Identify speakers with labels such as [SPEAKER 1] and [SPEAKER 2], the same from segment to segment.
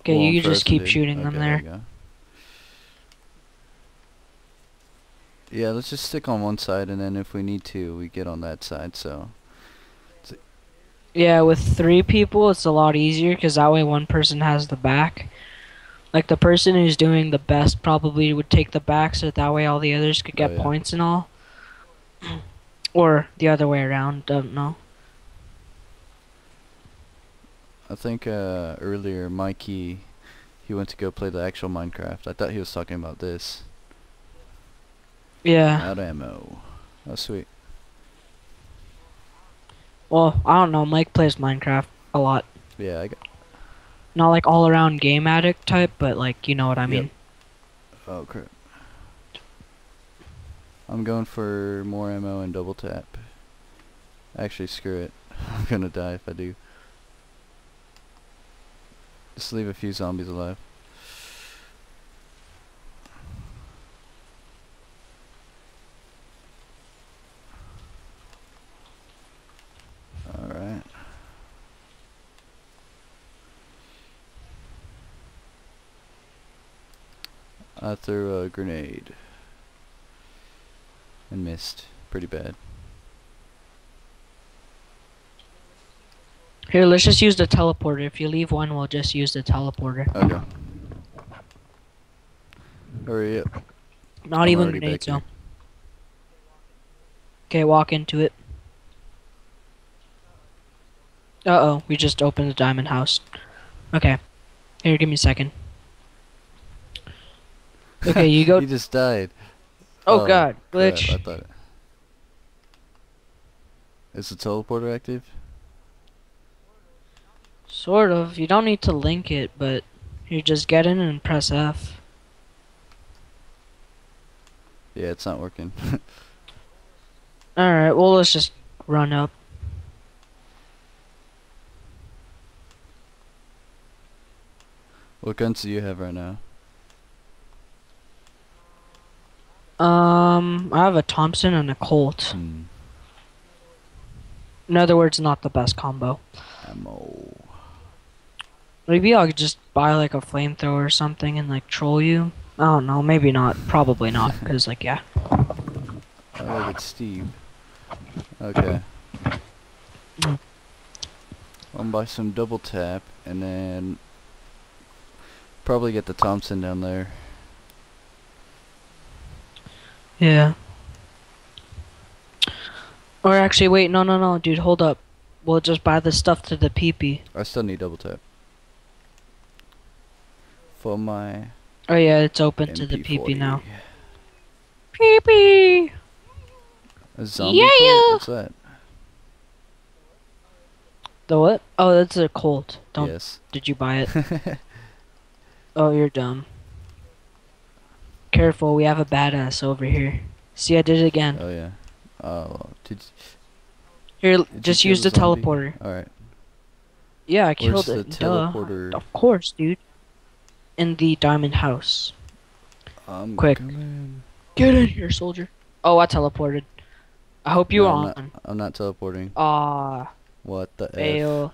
[SPEAKER 1] Okay, you just keep
[SPEAKER 2] dude.
[SPEAKER 1] shooting them
[SPEAKER 2] Okay,
[SPEAKER 1] there.
[SPEAKER 2] Yeah, let's just stick on one side, and then if we need to, we get on that side. So
[SPEAKER 1] Yeah, with three people, it's a lot easier because that way one person has the back. Like the person who's doing the best probably would take the back, so that way all the others could
[SPEAKER 2] Oh,
[SPEAKER 1] get
[SPEAKER 2] yeah.
[SPEAKER 1] points and all. Or the other way around, don't know.
[SPEAKER 2] I think uh, earlier Mikey, he went to go play the actual Minecraft. I thought he was talking about this.
[SPEAKER 1] Yeah.
[SPEAKER 2] Out ammo. Oh sweet.
[SPEAKER 1] Well, I don't know. Mike plays Minecraft a lot.
[SPEAKER 2] Yeah, I got.
[SPEAKER 1] Not like all around game addict type, but like you know what I
[SPEAKER 2] Yep.
[SPEAKER 1] mean.
[SPEAKER 2] Oh crap. I'm going for more ammo and double tap. Actually, screw it. I'm gonna die if I do. Just leave a few zombies alive. Alright. I threw a grenade. And missed. Pretty bad.
[SPEAKER 1] Here, let's just use the teleporter. If you leave one, we'll just use the teleporter.
[SPEAKER 2] Okay. Hurry up.
[SPEAKER 1] Not
[SPEAKER 2] I'm
[SPEAKER 1] even grenades, though. Okay, walk into it. Uh oh, we just opened the diamond house. Okay. Here, give me a second. Okay, you go.
[SPEAKER 2] you just died.
[SPEAKER 1] oh, god,
[SPEAKER 2] crap,
[SPEAKER 1] glitch.
[SPEAKER 2] I thought. Is the teleporter active?
[SPEAKER 1] Sort of. You don't need to link it, but you just get in and press F.
[SPEAKER 2] Yeah, it's not working.
[SPEAKER 1] Alright, well, let's just run up.
[SPEAKER 2] what guns do you have right now?
[SPEAKER 1] Um, I have a Thompson and a Colt.
[SPEAKER 2] Hmm.
[SPEAKER 1] In other words, not the best combo.
[SPEAKER 2] Ammo.
[SPEAKER 1] Maybe I'll just buy like a flamethrower or something and like troll you. I don't know. Maybe not. Probably not. Cause like yeah.
[SPEAKER 2] Oh, look, it's Steve. Okay.
[SPEAKER 1] Mm.
[SPEAKER 2] I'm buy some double tap and then probably get the Thompson down there.
[SPEAKER 1] Yeah. Or actually, wait. No, no, no, dude. Hold up. We'll just buy the stuff to the peepee.
[SPEAKER 2] I still need double tap. For my
[SPEAKER 1] Oh yeah, it's open to the
[SPEAKER 2] MP40.
[SPEAKER 1] peepee now. Peepee.
[SPEAKER 2] A zombie
[SPEAKER 1] Yeah, yeah.
[SPEAKER 2] What's that?
[SPEAKER 1] The what? Oh, that's a Colt. Don't.
[SPEAKER 2] Yes.
[SPEAKER 1] Did you buy it? oh, you're dumb. Careful, we have a badass over here. See, I did it again.
[SPEAKER 2] oh yeah. Oh, did
[SPEAKER 1] Here,
[SPEAKER 2] you
[SPEAKER 1] just
[SPEAKER 2] kill
[SPEAKER 1] use the,
[SPEAKER 2] zombie?
[SPEAKER 1] teleporter.
[SPEAKER 2] all right.
[SPEAKER 1] Yeah, I
[SPEAKER 2] Where's
[SPEAKER 1] killed
[SPEAKER 2] the
[SPEAKER 1] it. Duh. Of course, dude. In the diamond house.
[SPEAKER 2] I'm
[SPEAKER 1] Quick.
[SPEAKER 2] coming.
[SPEAKER 1] Get in here, soldier. Oh, I teleported. I hope you
[SPEAKER 2] No,
[SPEAKER 1] were
[SPEAKER 2] I'm
[SPEAKER 1] on.
[SPEAKER 2] not, I'm not teleporting.
[SPEAKER 1] Ah,
[SPEAKER 2] What the
[SPEAKER 1] fail.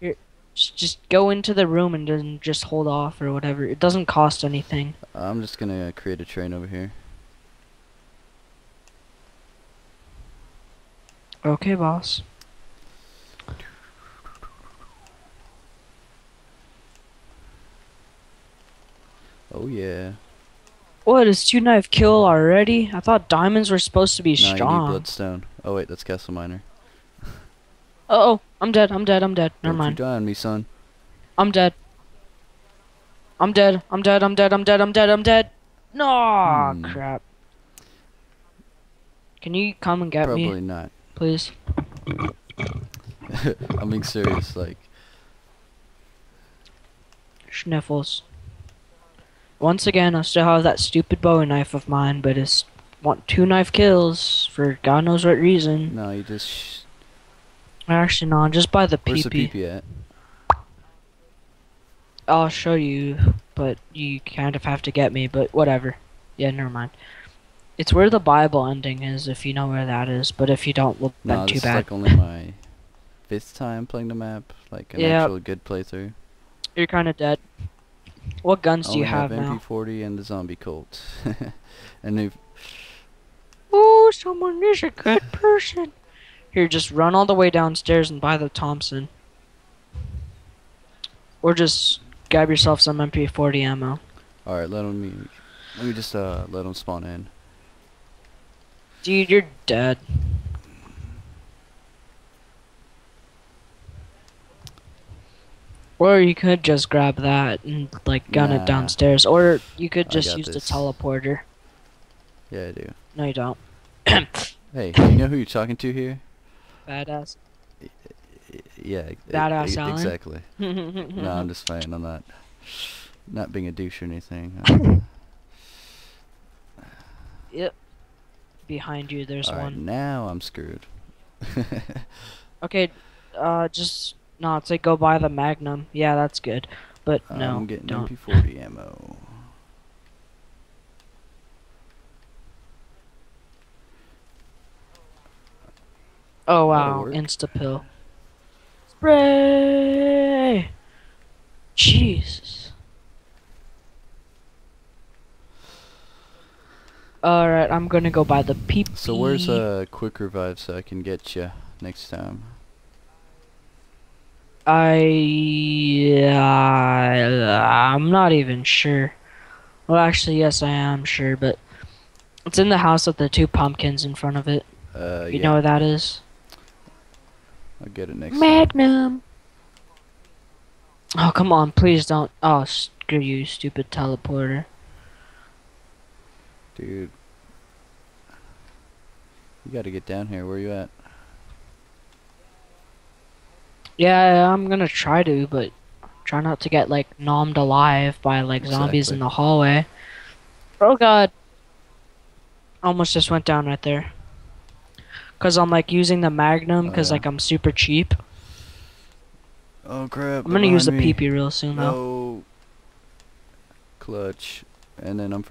[SPEAKER 1] Here, just go into the room and then just hold off or whatever. It doesn't cost anything.
[SPEAKER 2] I'm just gonna create a train over here.
[SPEAKER 1] Okay, boss.
[SPEAKER 2] Oh yeah.
[SPEAKER 1] What is two knife kill already? I thought diamonds were supposed to be
[SPEAKER 2] Now you need bloodstone. Oh wait, that's CastleMiner.
[SPEAKER 1] Oh, oh, I'm dead. I'm dead. I'm dead. Never
[SPEAKER 2] Don't
[SPEAKER 1] mind.
[SPEAKER 2] you die on me, son.
[SPEAKER 1] I'm dead. I'm dead. I'm dead. I'm dead. I'm dead. I'm dead. I'm dead. No,
[SPEAKER 2] Hmm.
[SPEAKER 1] crap. Can you come and get
[SPEAKER 2] Probably
[SPEAKER 1] me,
[SPEAKER 2] not.
[SPEAKER 1] please?
[SPEAKER 2] I'm being serious. Like,
[SPEAKER 1] Schniffles. Once again, I still have that stupid bowie knife of mine, but it's want two knife kills for God knows what reason.
[SPEAKER 2] no, you just.
[SPEAKER 1] Actually, no, just by the
[SPEAKER 2] Where's the
[SPEAKER 1] peepee.
[SPEAKER 2] PP at?
[SPEAKER 1] I'll show you, but you kind of have to get me. But whatever. Yeah, never mind. It's where the Bible ending is, if you know where that is. But if you don't, well,
[SPEAKER 2] No,
[SPEAKER 1] then
[SPEAKER 2] this
[SPEAKER 1] too bad.
[SPEAKER 2] like only my fifth time playing the map. Like an
[SPEAKER 1] Yeah.
[SPEAKER 2] actual good playthrough.
[SPEAKER 1] You're kind of dead. What guns do you have, now?
[SPEAKER 2] MP40 and the zombie Colt. and they
[SPEAKER 1] Oh, someone is a good person. Here, just run all the way downstairs and buy the Thompson. Or just grab yourself some MP40 ammo.
[SPEAKER 2] All right, let me let me just uh let them spawn in.
[SPEAKER 1] Dude, you're dead. Or you could just grab that and like gun
[SPEAKER 2] Nah.
[SPEAKER 1] it downstairs. Or you could just use the teleporter.
[SPEAKER 2] Yeah, I do.
[SPEAKER 1] No, you don't.
[SPEAKER 2] Hey, you know who you're talking to here?
[SPEAKER 1] Badass.
[SPEAKER 2] Yeah,
[SPEAKER 1] Badass
[SPEAKER 2] e-
[SPEAKER 1] Alen?
[SPEAKER 2] exactly. no, I'm just playing. I'm not not being a douche or anything.
[SPEAKER 1] Yep. Behind you, there's
[SPEAKER 2] all right,
[SPEAKER 1] one.
[SPEAKER 2] now I'm screwed.
[SPEAKER 1] Okay, uh, just no. It's like go buy the Magnum. Yeah, that's good. But no,
[SPEAKER 2] I'm getting
[SPEAKER 1] don't.
[SPEAKER 2] MP40 ammo.
[SPEAKER 1] Oh wow, insta kill. Spray. Jesus. All right, I'm gonna go buy the peep.
[SPEAKER 2] So where's a quick revive so I can get you next time?
[SPEAKER 1] I uh, I'm not even sure. Well, actually, yes, I am sure, but it's in the house with the two pumpkins in front of it.
[SPEAKER 2] Uh,
[SPEAKER 1] You
[SPEAKER 2] yeah,
[SPEAKER 1] know what that is?
[SPEAKER 2] I'll get it next time.
[SPEAKER 1] Magnum. Oh come on, please don't. Oh screw you, stupid teleporter.
[SPEAKER 2] Dude. You gotta get down here. Where you at?
[SPEAKER 1] Yeah, I'm gonna try to, but try not to get like nommed alive by like zombies in the hallway. Oh god. Almost just went down right there. Cause I'm like using the Magnum,
[SPEAKER 2] Oh,
[SPEAKER 1] cause
[SPEAKER 2] yeah.
[SPEAKER 1] like I'm super cheap.
[SPEAKER 2] Oh crap.
[SPEAKER 1] I'm gonna use the
[SPEAKER 2] me.
[SPEAKER 1] PP real soon though.
[SPEAKER 2] Clutch. And then I'm